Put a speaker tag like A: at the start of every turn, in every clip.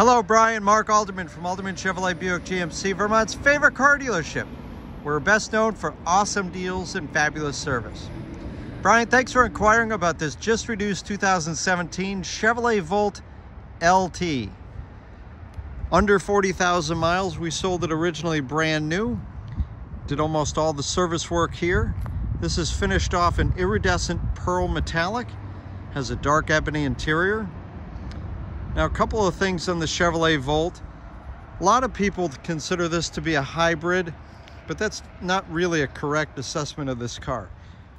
A: Hello, Brian. Mark Alderman from Alderman Chevrolet Buick GMC, Vermont's favorite car dealership. We're best known for awesome deals and fabulous service. Brian, thanks for inquiring about this just reduced 2017 Chevrolet Volt LT. Under 40,000 miles, we sold it originally brand new. Did almost all the service work here. This is finished off in iridescent pearl metallic. Has a dark ebony interior. Now, a couple of things on the Chevrolet Volt. A lot of people consider this to be a hybrid, but that's not really a correct assessment of this car.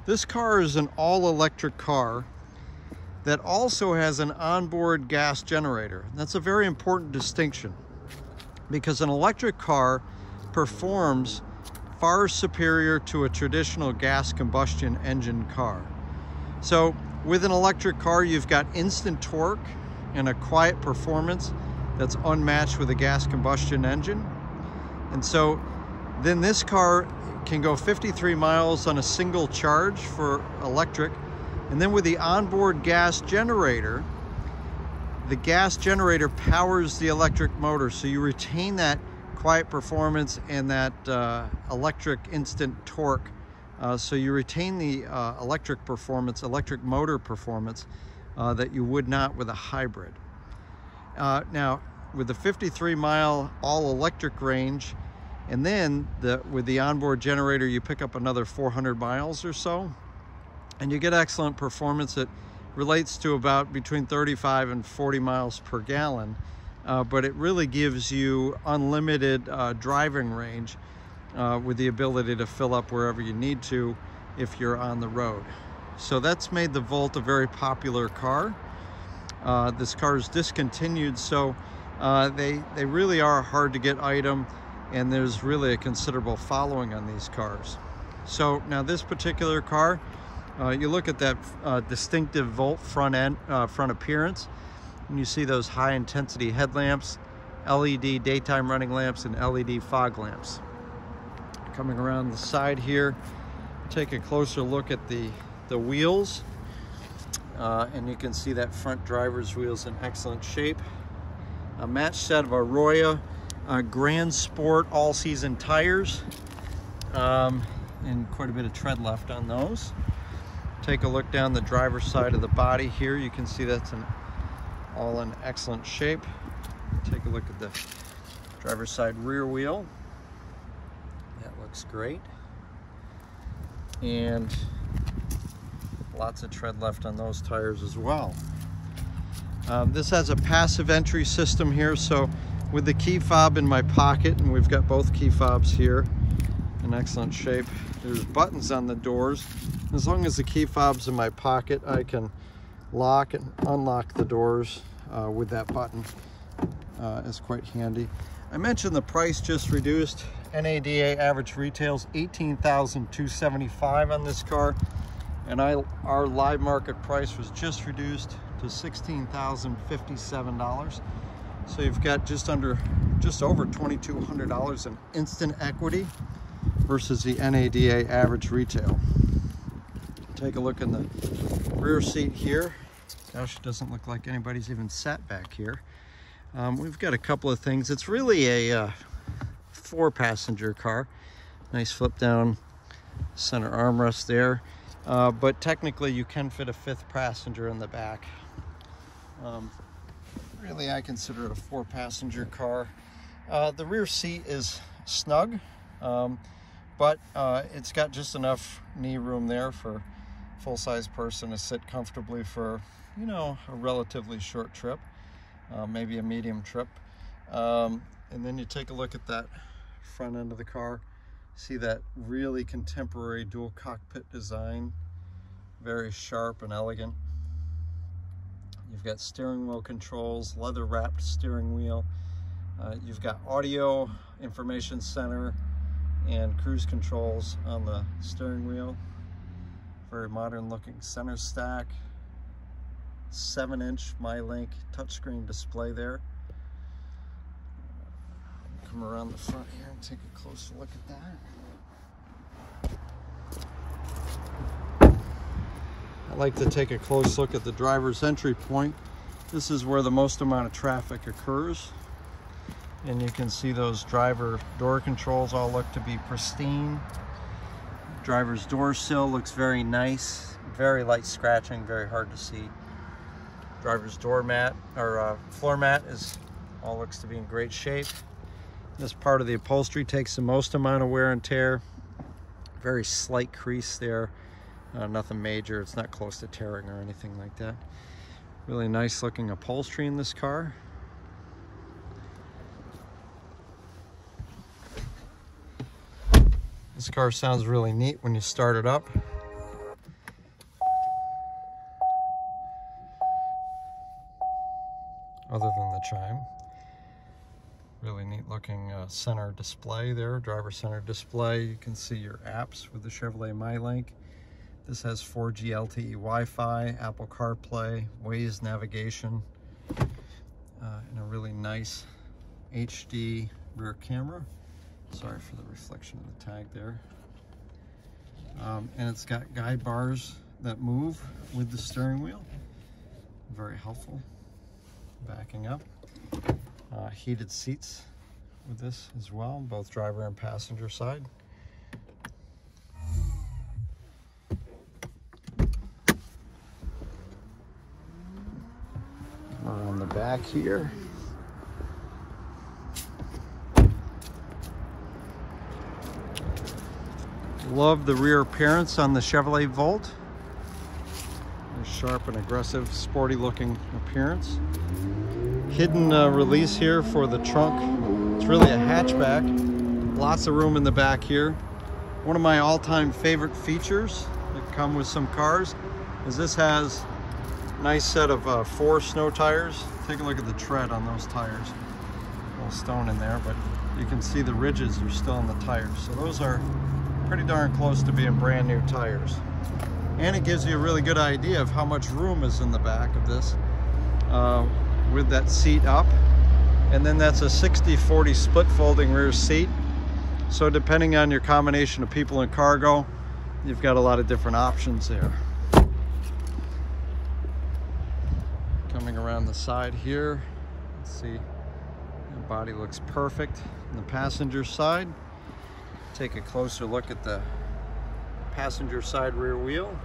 A: This car is an all-electric car that also has an onboard gas generator. That's a very important distinction because an electric car performs far superior to a traditional gas combustion engine car. So with an electric car, you've got instant torque, and a quiet performance that's unmatched with a gas combustion engine. And so then this car can go 53 miles on a single charge for electric. And then with the onboard gas generator, the gas generator powers the electric motor. So you retain that quiet performance and that uh, electric instant torque. Uh, so you retain the uh, electric performance, electric motor performance, uh, that you would not with a hybrid. Uh, now, with the 53 mile all electric range, and then the, with the onboard generator, you pick up another 400 miles or so, and you get excellent performance. It relates to about between 35 and 40 miles per gallon, uh, but it really gives you unlimited uh, driving range uh, with the ability to fill up wherever you need to if you're on the road. So that's made the Volt a very popular car. Uh, this car is discontinued, so uh, they, they really are a hard to get item and there's really a considerable following on these cars. So now this particular car, uh, you look at that uh, distinctive Volt front end, uh, front appearance, and you see those high intensity headlamps, LED daytime running lamps, and LED fog lamps. Coming around the side here, take a closer look at the the wheels uh, and you can see that front driver's wheels in excellent shape. A match set of Arroyo uh, Grand Sport all-season tires um, and quite a bit of tread left on those. Take a look down the driver's side of the body here. You can see that's all in excellent shape. Take a look at the driver's side rear wheel. That looks great. And lots of tread left on those tires as well. Um, this has a passive entry system here, so with the key fob in my pocket, and we've got both key fobs here in excellent shape. There's buttons on the doors. As long as the key fob's in my pocket, I can lock and unlock the doors uh, with that button. Uh, it's quite handy. I mentioned the price just reduced. NADA average retails 18,275 on this car and I, our live market price was just reduced to $16,057. So you've got just under, just over $2,200 in instant equity versus the NADA average retail. Take a look in the rear seat here. Gosh, it doesn't look like anybody's even sat back here. Um, we've got a couple of things. It's really a uh, four passenger car. Nice flip down center armrest there. Uh, but technically you can fit a fifth passenger in the back. Um, really, I consider it a four passenger car. Uh, the rear seat is snug, um, but uh, it's got just enough knee room there for full-size person to sit comfortably for, you know, a relatively short trip, uh, maybe a medium trip. Um, and then you take a look at that front end of the car see that really contemporary dual cockpit design? Very sharp and elegant. You've got steering wheel controls leather wrapped steering wheel. Uh, you've got audio information center and cruise controls on the steering wheel. Very modern looking center stack. 7 inch MyLink touchscreen display there around the front here and take a closer look at that. I like to take a close look at the driver's entry point. This is where the most amount of traffic occurs. And you can see those driver door controls all look to be pristine. Driver's door sill looks very nice. Very light scratching, very hard to see. Driver's door mat or uh, floor mat is all looks to be in great shape. This part of the upholstery takes the most amount of wear and tear. Very slight crease there. Uh, nothing major. It's not close to tearing or anything like that. Really nice looking upholstery in this car. This car sounds really neat when you start it up. Other than the chime. Really neat looking uh, center display there, driver center display. You can see your apps with the Chevrolet MyLink. This has 4G LTE Wi-Fi, Apple CarPlay, Waze navigation, uh, and a really nice HD rear camera. Sorry for the reflection of the tag there. Um, and it's got guide bars that move with the steering wheel. Very helpful. Backing up. Uh, heated seats with this as well, both driver and passenger side. Around the back here. Love the rear appearance on the Chevrolet Volt. A sharp and aggressive, sporty looking appearance. Hidden uh, release here for the trunk. It's really a hatchback. Lots of room in the back here. One of my all-time favorite features that come with some cars is this has a nice set of uh, four snow tires. Take a look at the tread on those tires. A little stone in there, but you can see the ridges are still in the tires. So those are pretty darn close to being brand new tires. And it gives you a really good idea of how much room is in the back of this uh, with that seat up. And then that's a 60-40 split folding rear seat. So depending on your combination of people and cargo, you've got a lot of different options there. Coming around the side here, let's see, the body looks perfect on the passenger side take a closer look at the passenger side rear wheel.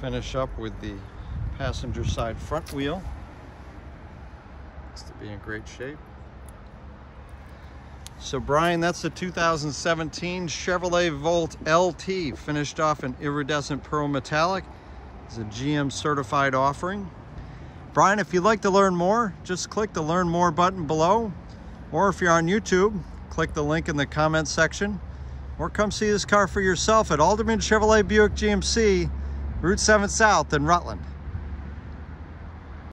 A: Finish up with the passenger side front wheel. Looks to be in great shape. So Brian, that's the 2017 Chevrolet Volt LT, finished off in iridescent pearl metallic. It's a GM certified offering. Brian, if you'd like to learn more, just click the Learn More button below. Or if you're on YouTube, click the link in the comments section. Or come see this car for yourself at Alderman Chevrolet Buick GMC, Route 7 South in Rutland.